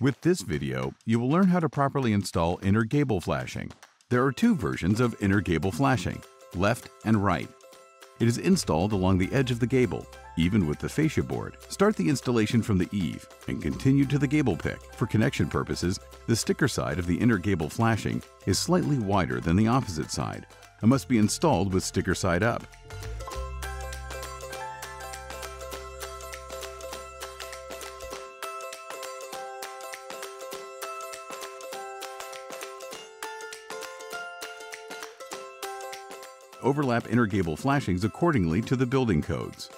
With this video, you will learn how to properly install inner gable flashing. There are two versions of inner gable flashing, left and right. It is installed along the edge of the gable, even with the fascia board. Start the installation from the eave and continue to the gable pick. For connection purposes, the sticker side of the inner gable flashing is slightly wider than the opposite side and must be installed with sticker side up. Overlap inner gable flashings accordingly to the building codes.